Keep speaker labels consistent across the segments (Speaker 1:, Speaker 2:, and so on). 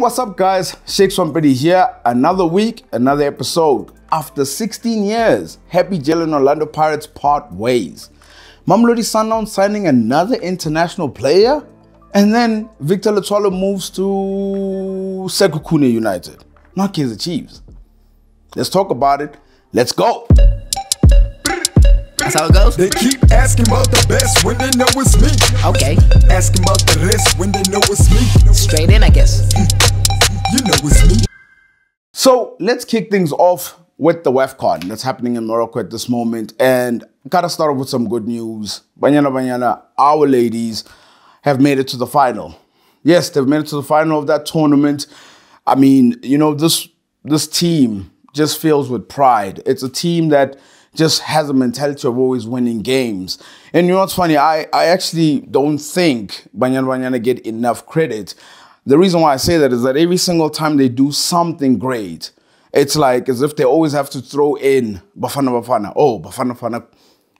Speaker 1: what's up, guys? Shakes Rampedi here. Another week, another episode. After 16 years, Happy and Orlando Pirates part ways. Mamelodi Sundowns signing another international player, and then Victor Letsoalo moves to Sekhukhune United, not Kaizer Chiefs. Let's talk about it. Let's go.
Speaker 2: That's how it goes?
Speaker 3: They keep asking about the best when they know it's me.
Speaker 2: Okay.
Speaker 3: Asking about the rest when they know it's me.
Speaker 2: Straight in, I guess.
Speaker 3: You know it's me.
Speaker 1: So let's kick things off with the WAFCON that's happening in Morocco at this moment. And gotta start off with some good news. Banyana Banyana, our ladies have made it to the final. Yes, they've made it to the final of that tournament. I mean, you know, this this team just fills with pride. It's a team that just has a mentality of always winning games. And you know what's funny? I, I actually don't think Banyana Banyana get enough credit. The reason why I say that is that every single time they do something great, it's like as if they always have to throw in Bafana Bafana. Oh, Bafana Bafana.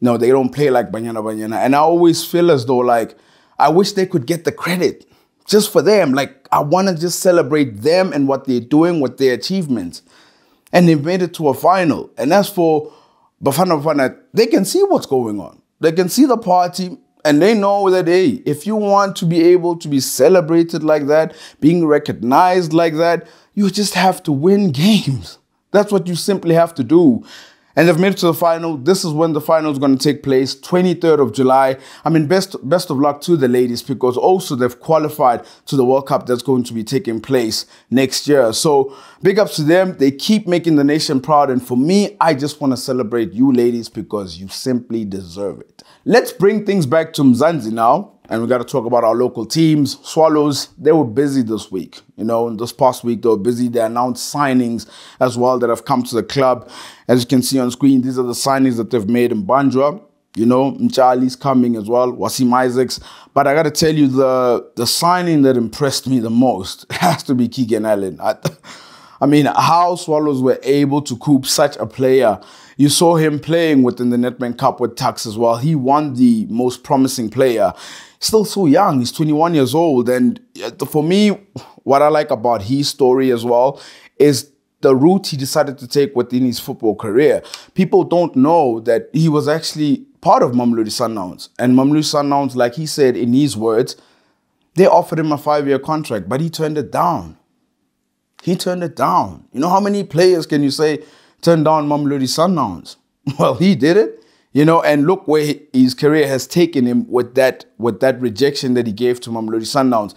Speaker 1: No, they don't play like Banyana Banyana. And I always feel as though like I wish they could get the credit just for them. Like I want to just celebrate them and what they're doing with their achievements. And they've made it to a final. And as for Bafana Bafana, they can see what's going on. They can see the party and they know that, hey, if you want to be able to be celebrated like that, being recognized like that, you just have to win games. That's what you simply have to do. And they've made it to the final. This is when the final is going to take place, 23rd of July. I mean, best best of luck to the ladies because also they've qualified to the World Cup that's going to be taking place next year. So big ups to them. They keep making the nation proud. And for me, I just want to celebrate you ladies because you simply deserve it. Let's bring things back to Mzansi now. And we got to talk about our local teams. Swallows, they were busy this week. You know, this past week, they were busy. They announced signings as well that have come to the club. As you can see on screen, these are the signings that they've made in Bandra. You know, Mchali's coming as well, Wasim Isaacs. But I got to tell you, the the signing that impressed me the most has to be Keegan Allen. I, I mean, how Swallows were able to coup such a player. You saw him playing within the Nedbank Cup with Tuks as well. He won the most promising player. Still so young. He's 21 years old. And uh, for me, what I like about his story as well is the route he decided to take within his football career. People don't know that he was actually part of Mamelodi Sundowns. And Mamelodi Sundowns, like he said in his words, they offered him a five-year contract, but he turned it down. He turned it down. You know how many players can you say turned down Mamelodi Sundowns? Well, he did it. You know, and look where his career has taken him with that with that rejection that he gave to Mamelodi Sundowns.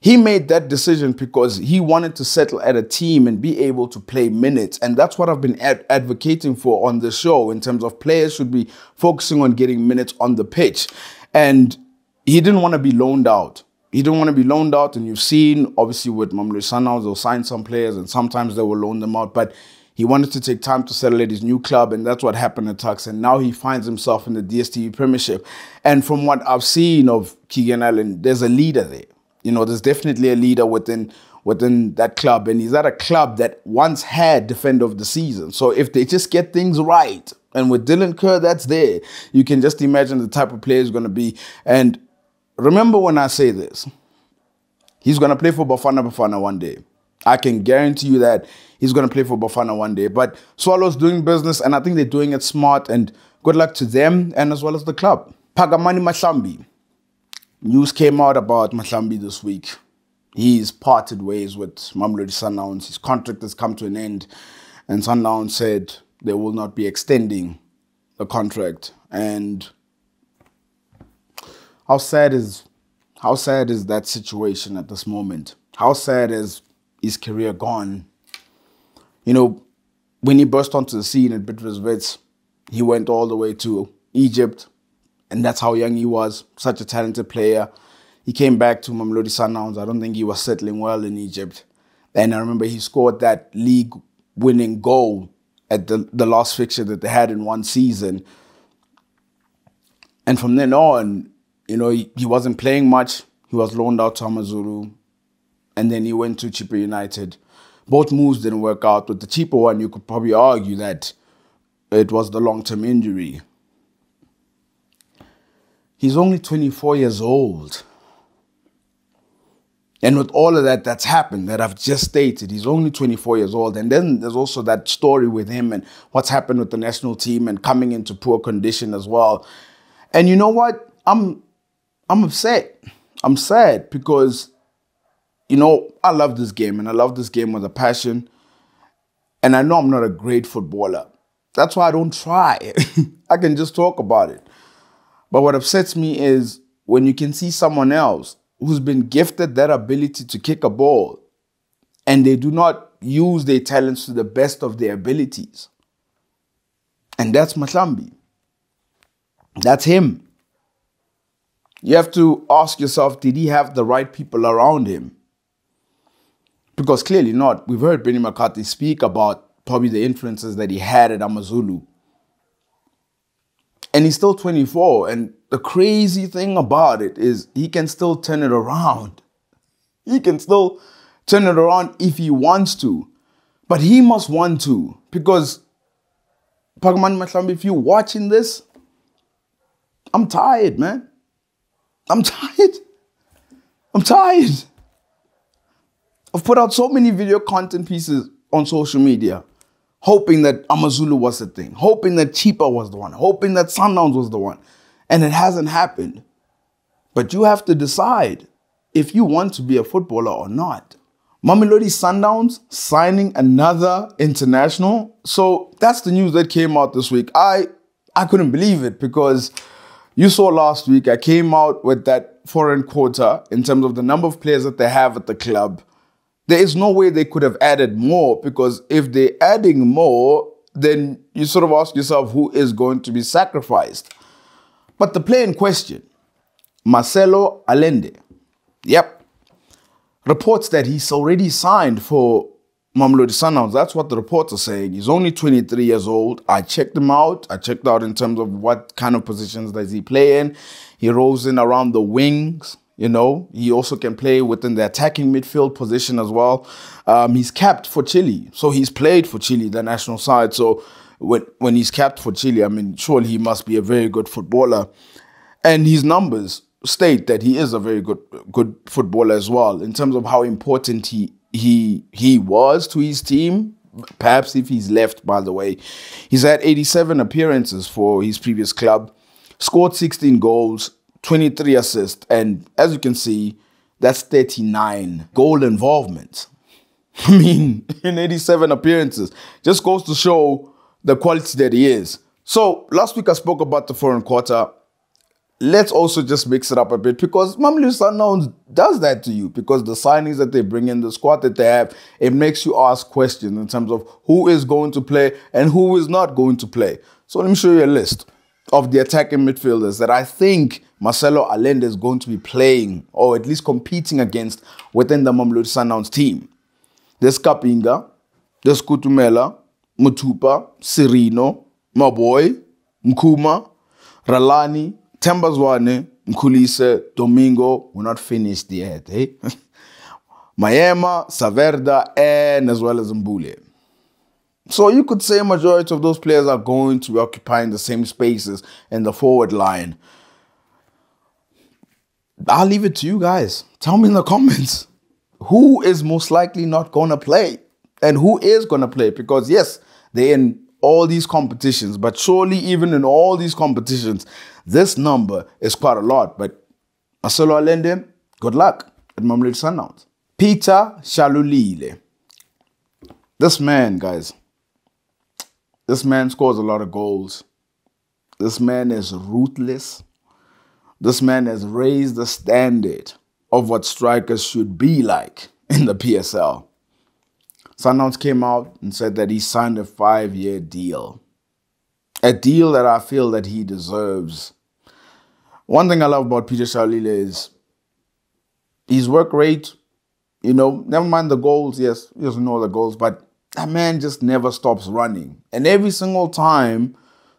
Speaker 1: He made that decision because he wanted to settle at a team and be able to play minutes. And that's what I've been ad- advocating for on the show in terms of players should be focusing on getting minutes on the pitch. And he didn't want to be loaned out. He didn't want to be loaned out. And you've seen, obviously, with Mamelodi Sundowns, they'll sign some players and sometimes they will loan them out. But he wanted to take time to settle at his new club, and that's what happened at Tuks. And now he finds himself in the DSTV Premiership. And from what I've seen of Keegan Allen, there's a leader there. You know, there's definitely a leader within within that club, and he's at a club that once had defender of the season. So if they just get things right, and with Dylan Kerr that's there, you can just imagine the type of player he's going to be. And remember when I say this, he's going to play for Bafana Bafana one day. I can guarantee you that he's going to play for Bafana one day. But Swallows doing business, and I think they're doing it smart. And good luck to them and as well as the club. Phakamani Mahlambi. News came out about Mahlambi this week. He's parted ways with Mamelodi Sundowns. His contract has come to an end, and Sundowns said they will not be extending the contract. And how sad is how sad is that situation at this moment? How sad is his career gone? You know, when he burst onto the scene at Bidvest Wits, he went all the way to Egypt, and that's how young he was. Such a talented player. He came back to Mamelodi Sundowns. I don't think he was settling well in Egypt. And I remember he scored that league-winning goal at the, the last fixture that they had in one season. And from then on, you know, he, he wasn't playing much. He was loaned out to Amazulu. And then he went to Chippa United. Both moves didn't work out. With the Chippa one, you could probably argue that it was the long-term injury. He's only 24 years old. And with all of that that's happened, that I've just stated, he's only 24 years old. And then there's also that story with him and what's happened with the national team and coming into poor condition as well. And you know what? I'm I'm upset. I'm sad because, you know, I love this game and I love this game with a passion. And I know I'm not a great footballer. That's why I don't try. I can just talk about it. But what upsets me is when you can see someone else who's been gifted that ability to kick a ball and they do not use their talents to the best of their abilities. And that's Mahlambi. That's him. You have to ask yourself did he have the right people around him? Because clearly not. We've heard Benny McCarthy speak about probably the influences that he had at Amazulu. And he's still 24. And the crazy thing about it is he can still turn it around. He can still turn it around if he wants to. But he must want to. Because, Phakamani Mahlambi, if you're watching this, I'm tired, man. I'm tired. I'm tired. I've put out so many video content pieces on social media hoping that Amazulu was the thing, hoping that Chippa was the one, hoping that Sundowns was the one. And it hasn't happened. But you have to decide if you want to be a footballer or not. Mamelodi Sundowns signing another international. So that's the news that came out this week. I I couldn't believe it because you saw last week I came out with that foreign quota in terms of the number of players that they have at the club there is no way they could have added more because if they're adding more, then you sort of ask yourself who is going to be sacrificed. But the player in question, Marcelo Allende, yep, reports that he's already signed for Mamelodi Sundowns. That's what the reports are saying. He's only 23 years old. I checked him out. I checked out in terms of what kind of positions does he play in. He rolls in around the wings. You know, he also can play within the attacking midfield position as well. Um, he's capped for Chile, so he's played for Chile, the national side. So when when he's capped for Chile, I mean, surely he must be a very good footballer, and his numbers state that he is a very good good footballer as well in terms of how important he he he was to his team. Perhaps if he's left, by the way, he's had 87 appearances for his previous club, scored 16 goals, 23 assists, and as you can see, that's 39 goal involvement. I mean, in 87 appearances, just goes to show the quality that he is. So last week I spoke about the foreign quarter. Let's also just mix it up a bit because Mamelodi Sundowns does that to you because the signings that they bring in, the squad that they have, it makes you ask questions in terms of who is going to play and who is not going to play. So let me show you a list of the attacking midfielders that I think Marcelo Allende is going to be playing or at least competing against within the Mamelodi Sundowns team. There's Kapinga, there's Kutumela, Mutupa, Sirino, Maboe, Mkuma, Ralani, Themba Zwane, Mkhulise, Domingo. We're not finished yet, eh? Maema, Saverda, and as well as Mbule. So you could say majority of those players are going to be occupying the same spaces in the forward line. I'll leave it to you guys. Tell me in the comments who is most likely not going to play and who is going to play. Because, yes, they're in all these competitions, but surely, even in all these competitions, this number is quite a lot. But Marcelo Allende, good luck at Mamelodi Sundowns. Peter Shalulile. This man, guys, this man scores a lot of goals. This man is ruthless. This man has raised the standard of what strikers should be like in the PSL. Sundowns came out and said that he signed a five-year deal. A deal that I feel that he deserves. One thing I love about Peter Shalulile is his work rate, you know, never mind the goals, yes, he doesn't know the goals, but that man just never stops running. And every single time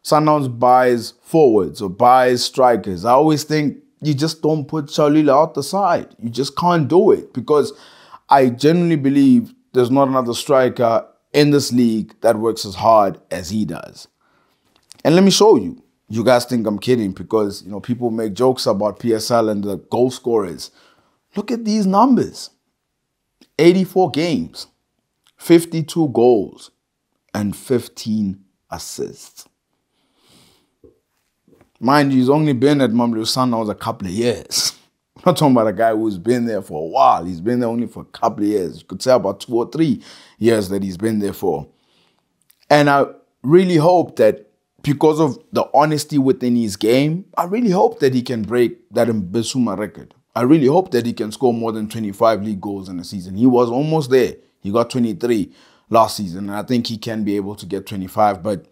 Speaker 1: Sundowns buys forwards or buys strikers. I always think you just don't put Shalulile out the side. You just can't do it because I genuinely believe there's not another striker in this league that works as hard as he does. And let me show you. You guys think I'm kidding because you know people make jokes about PSL and the goal scorers. look at these numbers 84 games, 52 goals, and 15 assists. Mind you, he's only been at Mamelodi Sundowns a couple of years. I'm not talking about a guy who's been there for a while. He's been there only for a couple of years. You could say about two or three years that he's been there for. And I really hope that because of the honesty within his game, I really hope that he can break that Mbesuma record. I really hope that he can score more than 25 league goals in a season. He was almost there. He got 23 last season, and I think he can be able to get 25. But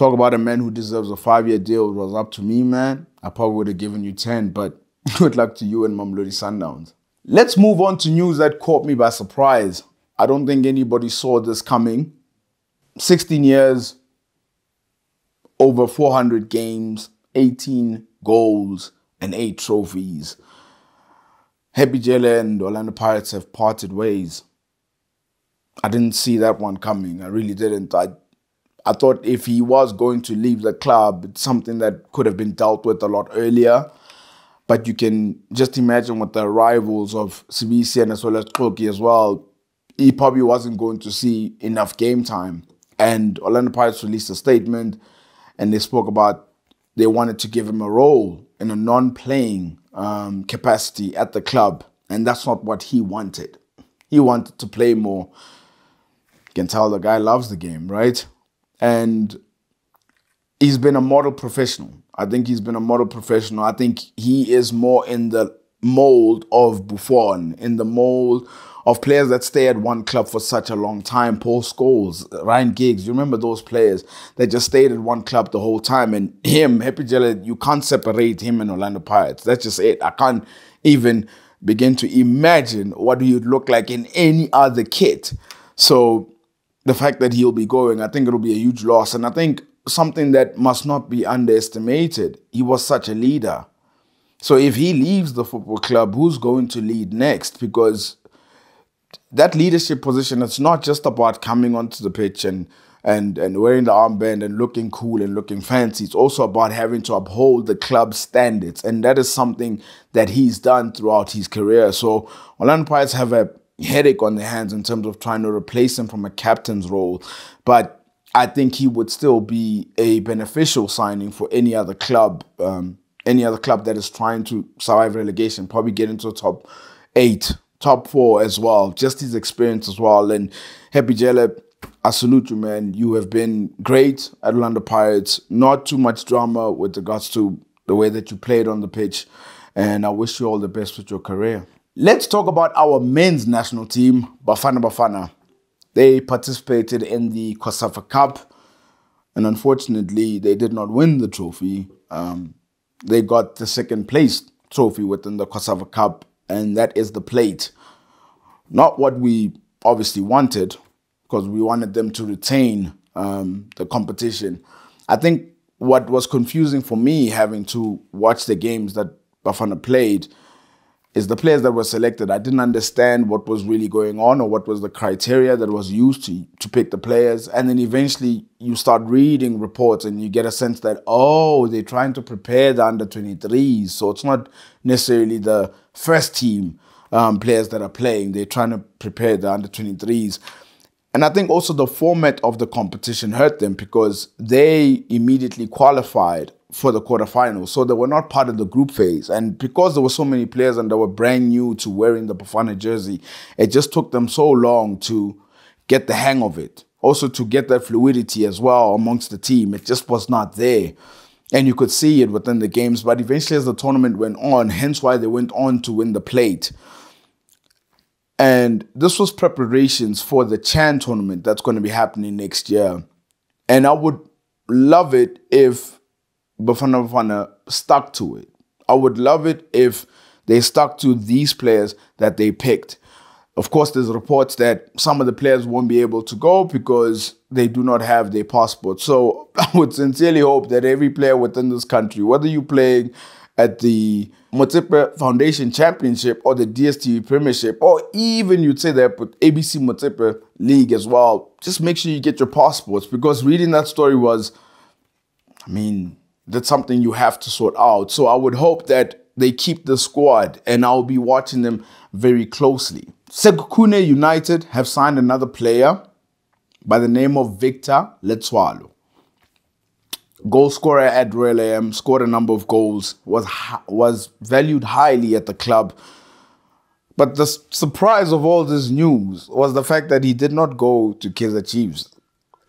Speaker 1: talk about a man who deserves a five-year deal. It was up to me, man. I probably would have given you 10, but good luck to you and Mamelodi Sundowns. Let's move on to news that caught me by surprise. I don't think anybody saw this coming. 16 years, over 400 games, 18 goals, and 8 trophies. Happy Jele and Orlando Pirates have parted ways. I didn't see that one coming. I really didn't. I I thought if he was going to leave the club, it's something that could have been dealt with a lot earlier. But you can just imagine with the arrivals of Sibisi and as well as Xoki as well, he probably wasn't going to see enough game time. And Orlando Pirates released a statement and they spoke about they wanted to give him a role in a non-playing um, capacity at the club, and that's not what he wanted. He wanted to play more. You can tell the guy loves the game, right? And he's been a model professional. I think he's been a model professional. I think he is more in the mold of Buffon, in the mold of players that stay at one club for such a long time. Paul Scholes, Ryan Giggs, you remember those players that just stayed at one club the whole time. And him, Happy Jele, you can't separate him and Orlando Pirates. That's just it. I can't even begin to imagine what he would look like in any other kit. So the fact that he'll be going, I think it'll be a huge loss. And I think something that must not be underestimated, he was such a leader. So if he leaves the football club, who's going to lead next? Because that leadership position, it's not just about coming onto the pitch and and and wearing the armband and looking cool and looking fancy. It's also about having to uphold the club standards, and that is something that he's done throughout his career. So Orlando Pirates have a headache on their hands in terms of trying to replace him from a captain's role, but I think he would still be a beneficial signing for any other club, um, any other club that is trying to survive relegation, probably get into the top eight top four as well. Just his experience as well. And Happy Jele, I salute you, man. You have been great at Orlando Pirates. Not too much drama with regards to the way that you played on the pitch. And I wish you all the best with your career. Let's talk about our men's national team, Bafana Bafana. They participated in the COSAFA Cup, and unfortunately, they did not win the trophy. Um, they got the second place trophy within the COSAFA Cup and that is the plate. Not what we obviously wanted, because we wanted them to retain um, the competition. I think what was confusing for me having to watch the games that Bafana played is the players that were selected. I didn't understand what was really going on or what was the criteria that was used to, to pick the players. And then eventually you start reading reports and you get a sense that, oh, they're trying to prepare the under 23s. So it's not necessarily the first team um, players that are playing, they're trying to prepare the under 23s. And I think also the format of the competition hurt them because they immediately qualified for the quarterfinals. So they were not part of the group phase. And because there were so many players and they were brand new to wearing the Bafana jersey, it just took them so long to get the hang of it. Also to get that fluidity as well amongst the team. It just was not there. And you could see it within the games. But eventually as the tournament went on, hence why they went on to win the plate. And this was preparations for the Chan tournament that's going to be happening next year. And I would love it if Bafana Bafana stuck to it. I would love it if they stuck to these players that they picked. Of course, there's reports that some of the players won't be able to go because they do not have their passport. So I would sincerely hope that every player within this country, whether you're playing at the Motsepe Foundation Championship or the DSTV Premiership, or even you'd say that with ABC Motsepe League as well, just make sure you get your passports because reading that story was, I mean, that's something you have to sort out. So I would hope that they keep the squad, and I'll be watching them very closely. Sekhukhune United have signed another player by the name of Victor Letsoalo. Goal scorer at Royal AM, scored a number of goals, was was valued highly at the club. But the surprise of all this news was the fact that he did not go to Kaizer Chiefs.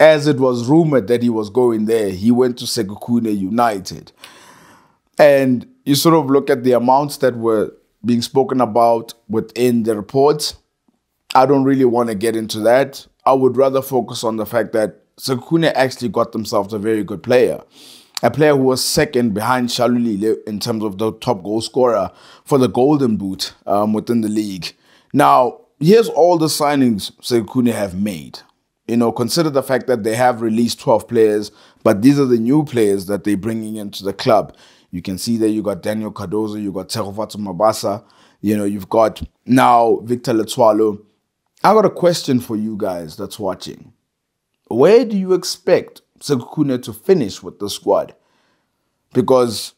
Speaker 1: As it was rumored that he was going there, he went to Sekhukhune United. And you sort of look at the amounts that were being spoken about within the reports. I don't really want to get into that. I would rather focus on the fact that Sekhukhune actually got themselves a very good player. A player who was second behind Shalulile in terms of the top goal scorer for the Golden Boot um, within the league. Now, here's all the signings Sekhukhune have made. You know, consider the fact that they have released 12 players, but these are the new players that they're bringing into the club. You can see that you got Daniel Cardoso, you got Tshegofatso Mabasa, you know, you've got now Victor Letsoalo. I got a question for you guys that's watching. Where do you expect Sekhukhune to finish with the squad? Because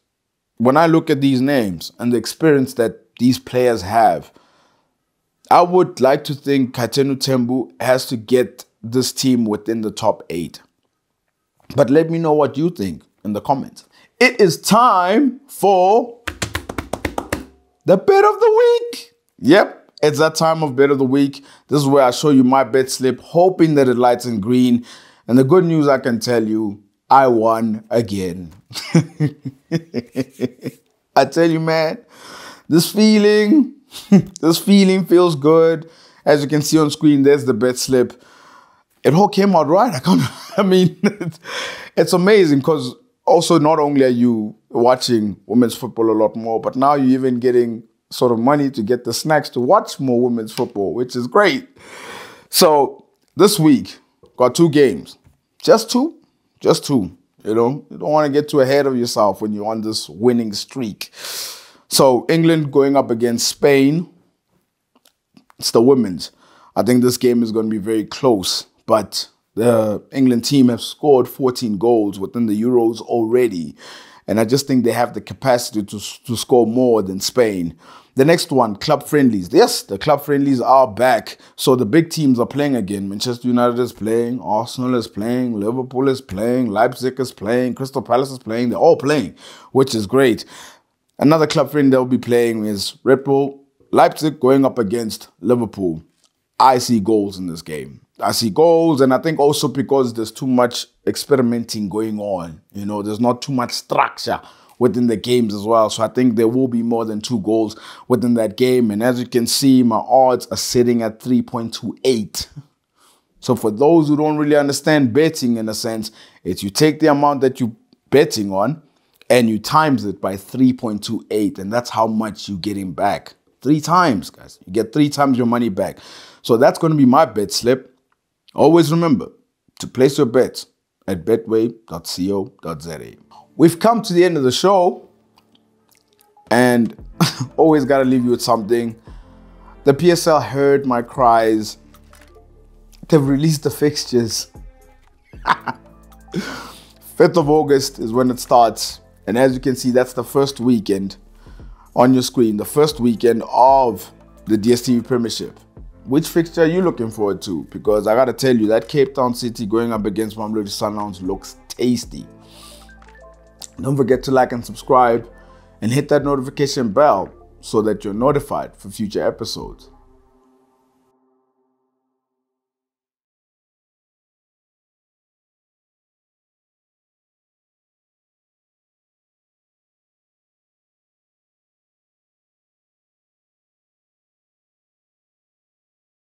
Speaker 1: when I look at these names and the experience that these players have, I would like to think Kaitano Tembo has to get this team within the top eight. But let me know what you think in the comments. It is time for the bet of the week. Yep, it's that time of bet of the week. This is where I show you my bet slip, hoping that it lights in green. And the good news I can tell you, I won again. I tell you, man, this feeling, this feeling feels good. As you can see on screen, there's the bet slip. It all came out right. I can't, I mean, it's amazing because also not only are you watching women's football a lot more, but now you're even getting sort of money to get the snacks to watch more women's football, which is great. So this week, got two games. Just two? Just two. You know, you don't want to get too ahead of yourself when you're on this winning streak. So England going up against Spain. It's the women's. I think this game is going to be very close, but the England team have scored 14 goals within the Euros already. And I just think they have the capacity to, to score more than Spain. The next one, club friendlies. Yes, the club friendlies are back. So the big teams are playing again. Manchester United is playing, Arsenal is playing, Liverpool is playing, Leipzig is playing, Crystal Palace is playing. They're all playing, which is great. Another club friend they'll be playing is Red Bull Leipzig going up against Liverpool. I see goals in this game. I he goals, and I think also because there's too much experimenting going on. You know, there's not too much structure within the games as well. So I think there will be more than two goals within that game. And as you can see, my odds are sitting at 3.28. So for those who don't really understand betting in a sense, it's you take the amount that you're betting on and you times it by 3.28. And that's how much you're getting back. Three times, guys. You get three times your money back. So that's going to be my bet slip. Always remember to place your bets at betway.co.za. We've come to the end of the show, and always got to leave you with something. The PSL heard my cries. They've released the fixtures. 5th of August is when it starts. And as you can see, that's the first weekend on your screen, the first weekend of the DSTV Premiership. Which fixture are you looking forward to? Because I gotta tell you, that Cape Town City going up against Mamelodi Sundowns looks tasty. Don't forget to like and subscribe and hit that notification bell so that you're notified for future episodes.